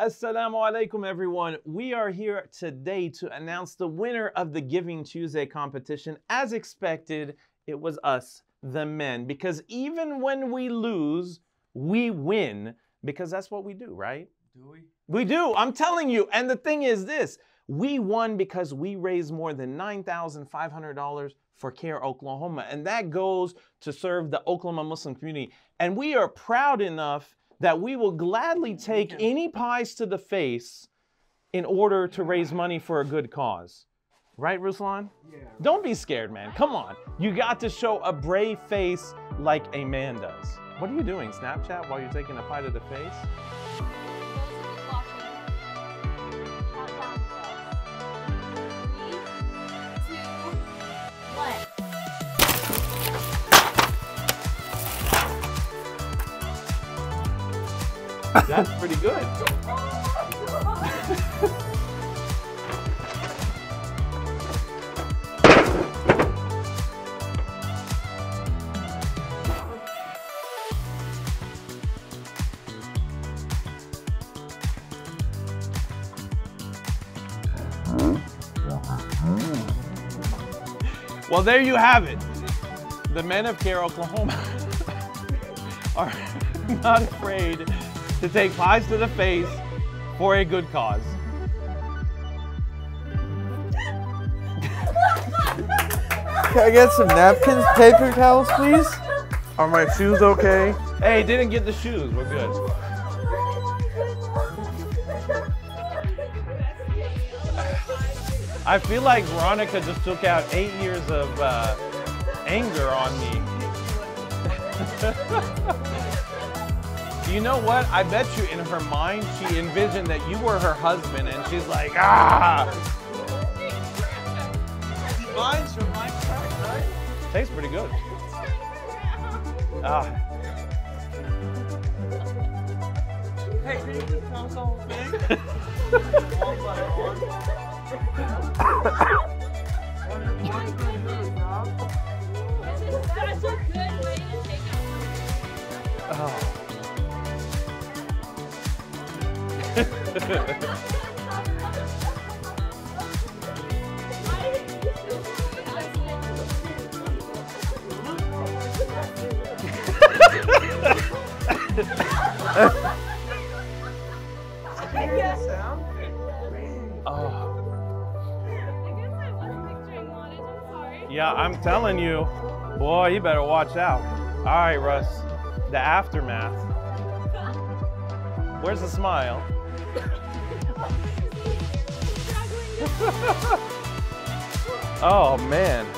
Assalamu alaikum, everyone. We are here today to announce the winner of the Giving Tuesday competition. As expected, it was us, the men, because even when we lose, we win because that's what we do, right? Do we? We do. I'm telling you. And the thing is this we won because we raised more than $9,500 for CAIR Oklahoma. And that goes to serve the Oklahoma Muslim community. And we are proud enough that we will gladly mm, take any pies to the face in order to raise money for a good cause. Right, Ruslan? Yeah. Don't be scared, man. Come on. You got to show a brave face like a man does. What are you doing? Snapchat while you're taking a pie to the face? That's pretty good. Well, there you have it. The men of CAIR, Oklahoma are not afraid to take pies to the face for a good cause. Can I get some napkins, paper towels, please? Are my shoes okay? Hey, didn't get the shoes. We're good. I feel like Veronica just took out eight years of uh, anger on me. you know what? I bet you in her mind she envisioned that you were her husband and she's like, ah! Mine's from my crack, right? Tastes pretty good. Ah. Hey, can you just count the whole thing? one by one. One- a good way to take out Oh. Yeah, I'm telling you, boy, you better watch out. All right, Russ, the aftermath. Where's the smile? oh man.